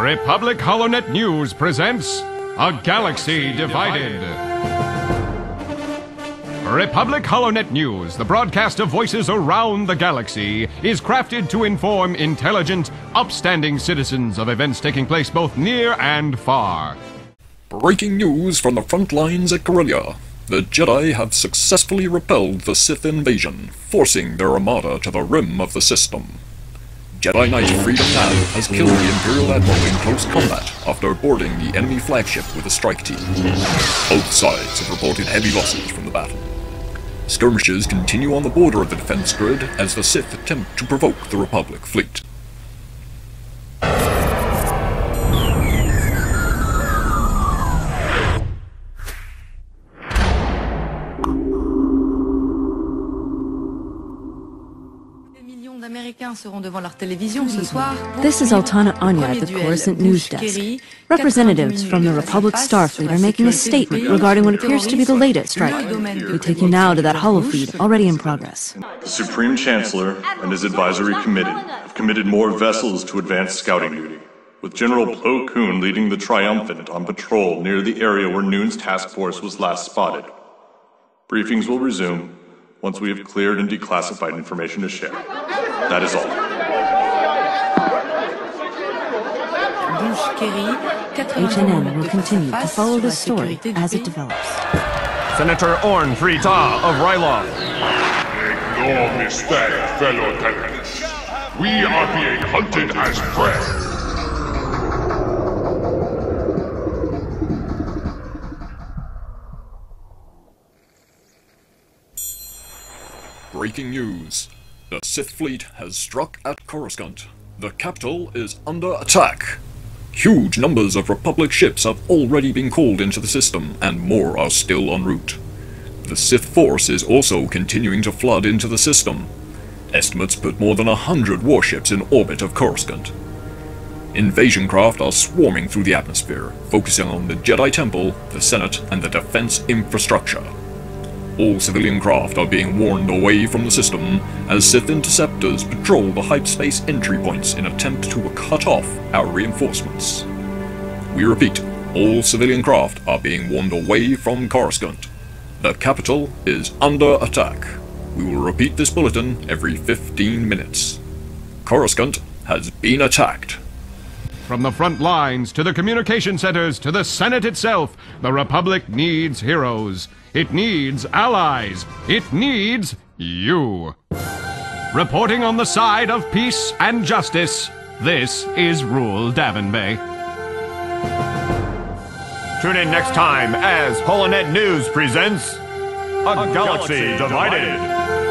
Republic HoloNet News presents A Galaxy Divided. Republic HoloNet News, the broadcast of voices around the galaxy, is crafted to inform intelligent, upstanding citizens of events taking place both near and far. Breaking news from the front lines at Corellia. The Jedi have successfully repelled the Sith invasion, forcing their armada to the rim of the system. Jedi Knight Freedom Nav has killed the Imperial Admiral in close combat after boarding the enemy flagship with a strike team. Both sides have reported heavy losses from the battle. Skirmishes continue on the border of the defense grid as the Sith attempt to provoke the Republic fleet. This is Altana le Anya at the Coruscant News Desk. Representatives from the minutes Republic Starfleet are making a statement regarding what appears to be the latest strike. le domaine de We take you now to that Bush. holofeed already in progress. The Supreme Chancellor and his advisory committee have committed more vessels to advance scouting duty, with General Plo Koon leading the Triumphant on patrol near the area where Noon's task force was last spotted. Briefings will resume once we have cleared and declassified information to share. That is all. HNN will continue to follow sur la this story as it develops. Senator Orn Free Taa of Ryloth. No mistake, fellow tenants. We are being hunted as prey. Breaking news. The Sith fleet has struck at Coruscant. The capital is under attack. Huge numbers of Republic ships have already been called into the system, and more are still en route. The Sith force is also continuing to flood into the system. Estimates put more than a hundred warships in orbit of Coruscant. Invasion craft are swarming through the atmosphere, focusing on the Jedi Temple, the Senate, and the defense infrastructure. All civilian craft are being warned away from the system as Sith interceptors patrol the hyperspace entry points in attempt to cut off our reinforcements. We repeat, all civilian craft are being warned away from Coruscant. The capital is under attack. We will repeat this bulletin every 15 minutes. Coruscant has been attacked. From the front lines to the communication centers to the Senate itself, the Republic needs heroes. It needs allies. It needs you. Reporting on the side of peace and justice, this is Rule Davenbay. Tune in next time as HoloNet News presents A, Galaxy, Divided.